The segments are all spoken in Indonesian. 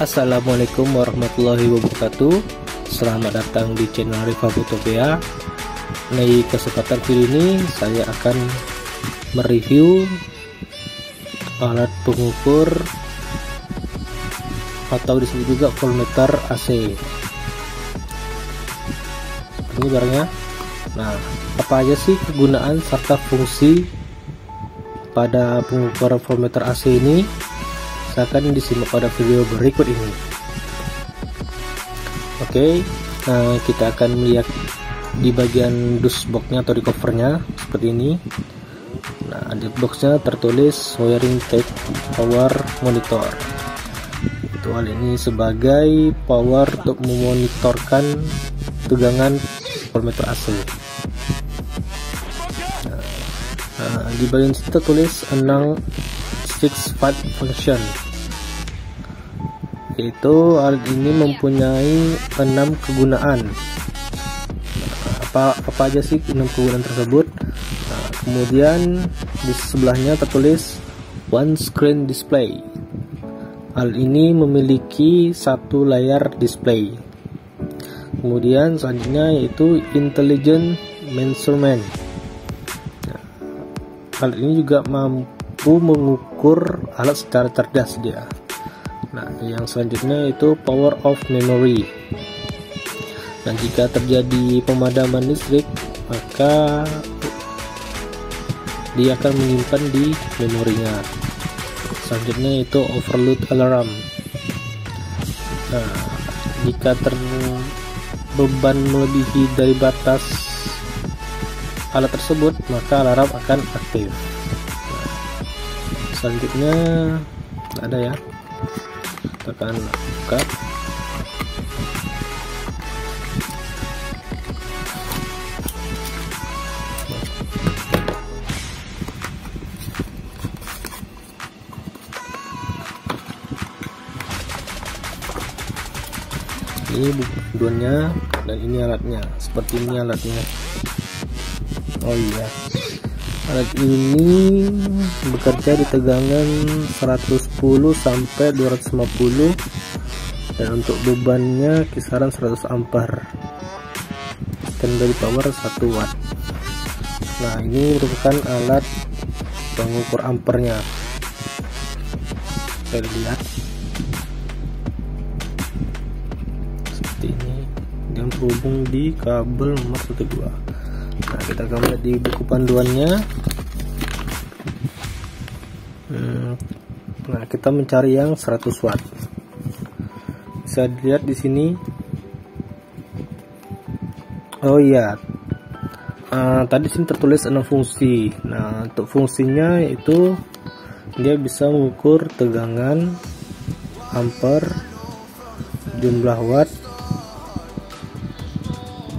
Assalamualaikum warahmatullahi wabarakatuh. Selamat datang di channel Riva Fotopia Di kesempatan video ini saya akan mereview alat pengukur atau disebut juga voltmeter AC ini barangnya. Nah apa aja sih kegunaan serta fungsi pada pengukuran voltmeter AC ini silahkan disimak pada video berikut ini. Oke okay, nah kita akan melihat di bagian dus boxnya atau di covernya seperti ini. Nah di boxnya tertulis wiring tape power monitor. Itu hal ini sebagai power untuk memonitorkan tegangan voltmeter AC nah, eh, di bagian situ tertulis 6 Six path function. Yaitu alat ini mempunyai enam kegunaan. Apa apa aja sih enam kegunaan tersebut? Nah, kemudian di sebelahnya tertulis one screen display. Alat ini memiliki satu layar display. Kemudian selanjutnya yaitu intelligent measurement. Nah, alat ini juga mampu mampu mengukur alat secara cerdas dia. Nah yang selanjutnya itu power of memory. Dan jika terjadi pemadaman listrik maka dia akan menyimpan di memorinya. Selanjutnya itu overload alarm. Nah jika terbeban melebihi dari batas alat tersebut maka alarm akan aktif selanjutnya ada ya. Tekan buka. Ini bukunya dan ini alatnya. Seperti ini alatnya. Oh iya alat ini bekerja di tegangan 110 sampai 250 dan untuk bebannya kisaran 100 ampere dan dari power 1 watt. Nah ini merupakan alat pengukur ampernya. Saya lihat. Seperti ini. Yang terhubung di kabel nomor 12 nah kita akan lihat di buku panduannya. Hmm, nah kita mencari yang 100 watt. Bisa dilihat di sini. Oh iya. Uh, tadi sini tertulis enam fungsi. Nah untuk fungsinya itu dia bisa mengukur tegangan ampere jumlah watt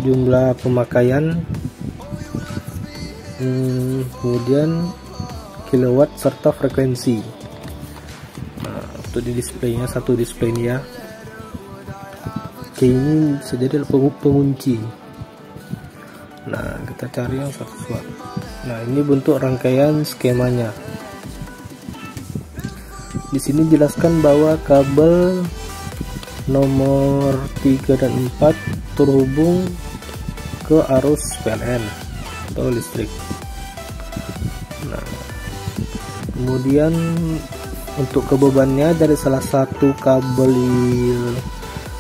jumlah pemakaian kemudian kilowatt serta frekuensi. Nah, untuk di displaynya satu display ini ya oke ini bisa jadi pengunci. Nah kita cari yang satu watt nah ini bentuk rangkaian skemanya. Di sini jelaskan bahwa kabel nomor 3 dan 4 terhubung ke arus PLN atau listrik kemudian untuk kebebannya dari salah satu kabel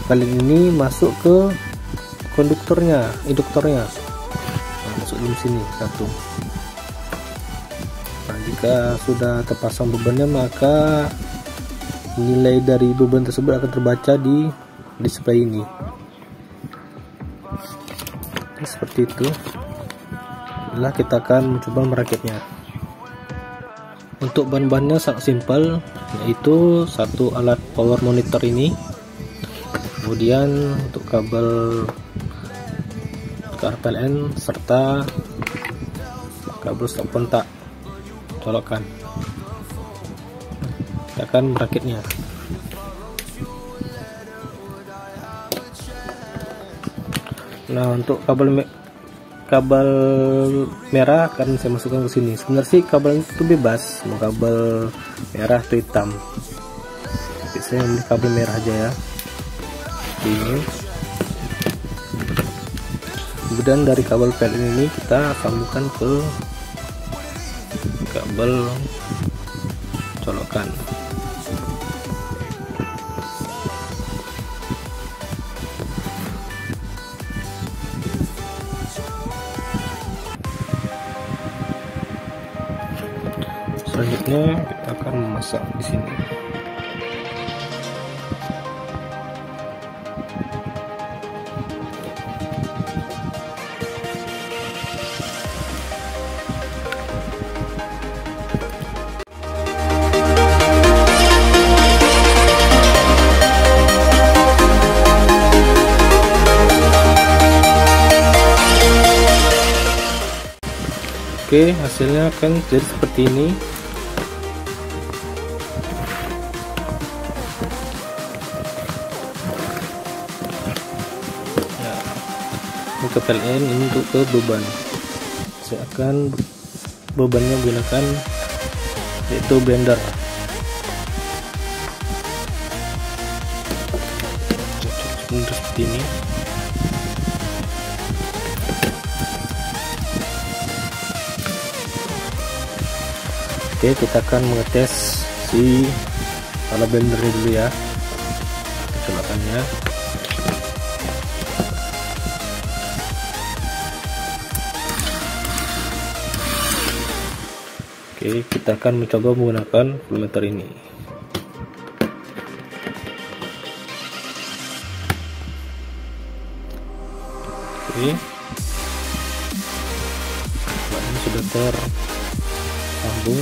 kali ini masuk ke konduktornya induktornya. Nah, masuk di sini satu. Nah jika sudah terpasang bebannya maka nilai dari beban tersebut akan terbaca di display ini. Seperti itu. Adalah kita akan mencoba merakitnya untuk bahan-bahannya sangat simpel yaitu satu alat power monitor ini. Kemudian untuk kabel KRPLN serta kabel stop kontak colokan. Kita akan merakitnya. Nah untuk kabel kabel merah akan saya masukkan ke sini. Sebenarnya sih kabel itu bebas mau kabel merah atau hitam. Tapi saya ambil kabel merah aja ya. Ini. Kemudian dari kabel PLN ini kita sambungkan ke kabel colokan selanjutnya kita akan memasang di sini. Oke hasilnya kan jadi seperti ini untuk PLN ini untuk ke beban. Saya akan bebannya gunakan yaitu blender. Seperti ini. Oke kita akan mengetes si ala blender dulu ya. Colokannya Oke kita akan mencoba menggunakan volumeter ini. Oke. Ini sudah tersambung.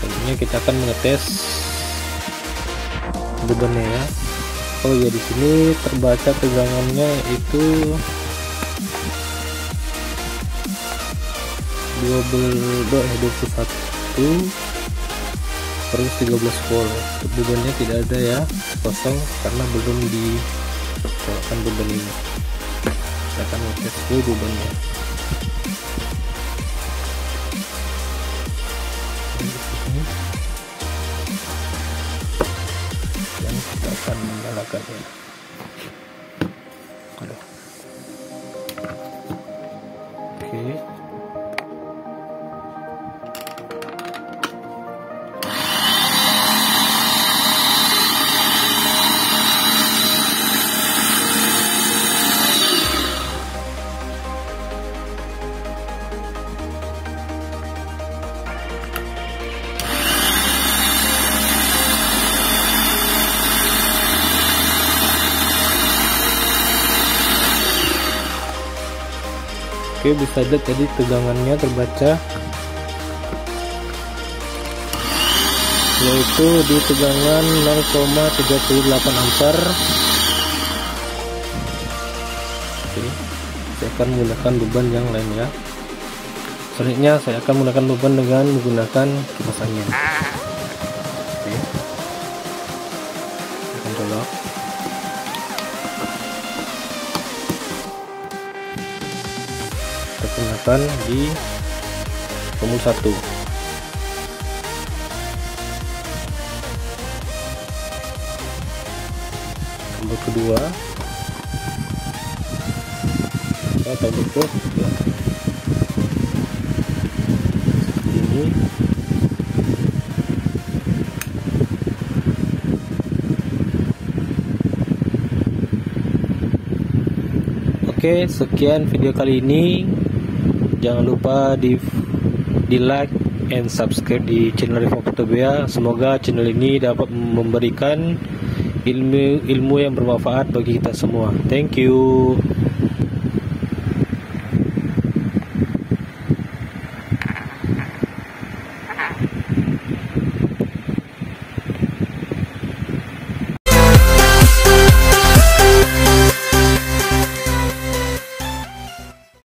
Selanjutnya kita akan mengetes bebannya ya. Oh ya di sini terbaca tegangannya itu 12 21 terus 13 volt bebannya tidak ada ya kosong karena belum dicolokkan beban ini kita akan mengetes bebannya akan menyalakannya Oke bisa lihat tadi tegangannya terbaca. Yaitu di tegangan 0,38 ampere. Oke, saya akan menggunakan beban yang lain ya. Selanjutnya saya akan menggunakan beban dengan menggunakan kipas angin gunakan di tombol satu. Tombol kedua. Kita tombol ketiga ini. Oke, sekian video kali ini. Jangan lupa di di like and subscribe di channel Revo Photobia. Semoga channel ini dapat memberikan ilmu ilmu yang bermanfaat bagi kita semua. Thank you.